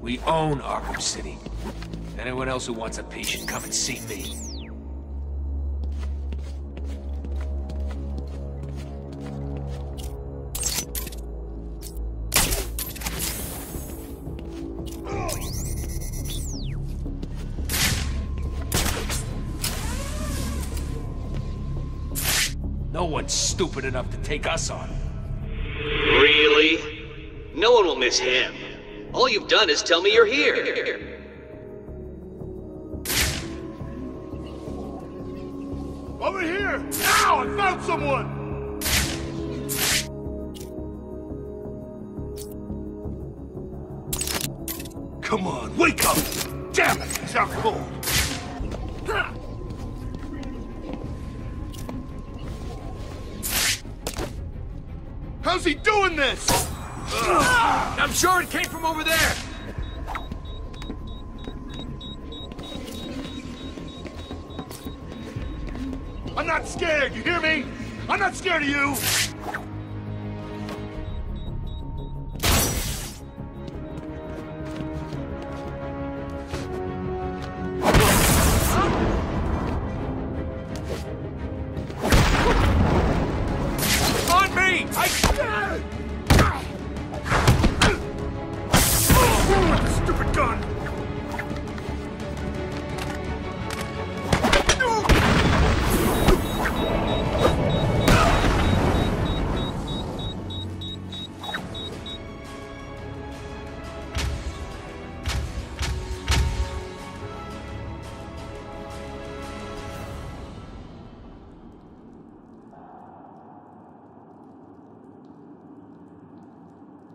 We own Arkham City. Anyone else who wants a piece should come and see me. No one's stupid enough to take us on. Really? No one will miss him. All you've done is tell me you're here. Over here! Ow! I found someone! Come on, wake up! Damn it, he's out cold. How's he doing this? I'm sure it came from over there! I'm not scared, you hear me? I'm not scared of you! On me! I...